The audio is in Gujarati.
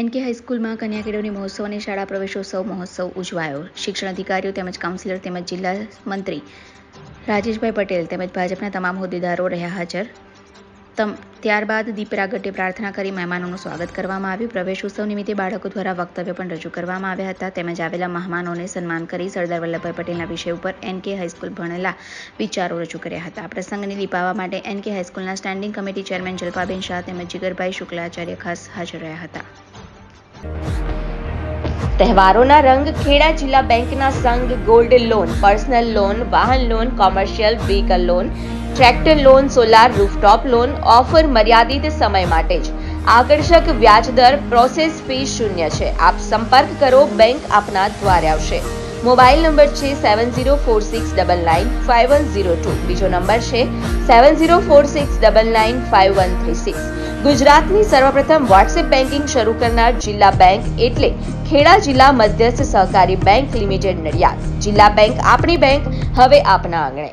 એનકે હાઈસ્કૂલમાં કન્યા કેળવણી મહોત્સવ અને શાળા પ્રવેશોત્સવ મહોત્સવ ઉજવાયો. શિક્ષણ અધિકારીઓ તેમજ કાઉન્સિલર તેમજ જિલ્લા મંત્રી રાજેશભાઈ પટેલ તેમજ ભાજપના તમામ હોદ્દેદારો રહ્યા હાજર. ત્યારબાદ દીપ પ્રાગટ્ય પ્રાર્થના કરી મહેમાનોનું સ્વાગત કરવામાં આવ્યું. પ્રવેશ ઉત્સવ નિમિત્તે બાળકો દ્વારા વક્તવ્ય પણ રજૂ કરવામાં આવ્યા હતા. તેમજ આવેલા મહેમાનોને સન્માન કરી સરદાર વલ્લભભાઈ પટેલના વિષય ઉપર એનકે હાઈસ્કૂલ ભણેલા વિચારો રજૂ કર્યા હતા. આ પ્રસંગને લીપાવવા માટે NK હાઈસ્કૂલના standing committee chairman Jalpaben Shah તેમજ જીગરભાઈ શુક્લાચાર્ય ખાસ હાજર રહ્યા હતા. તહેવારોના રંગ ખેડા જિલ્લા બેંકના સંઘ ગોલ્ડ લોન, પર્સનલ લોન, વાહન loan, commercial vehicle loan, tractor loan, solar rooftop loan, offer મર્યાદિત સમય માટે જ. આકર્ષક વ્યાજ દર, પ્રોસેસ ફી શૂન્ય છે. આપ સંપર્ક કરો, બેંક આપના દ્વારે આવશે. મોબાઈલ નંબર છે seven zero four six double nine five one zero two. બીજો નંબર છે seven zero four six double nine five one three six. ગુજરાતની સર્વપ્રથમ વોટ્સએપ બેન્કિંગ શરૂ કરનાર જિલ્લા બેંક એટલે ખેડા જિલ્લા મધ્યસ્થ સહકારી બેંક લિમિટેડ નડિયાદ જિલ્લા બેંક આપણી બેંક હવે આપના આંગણે.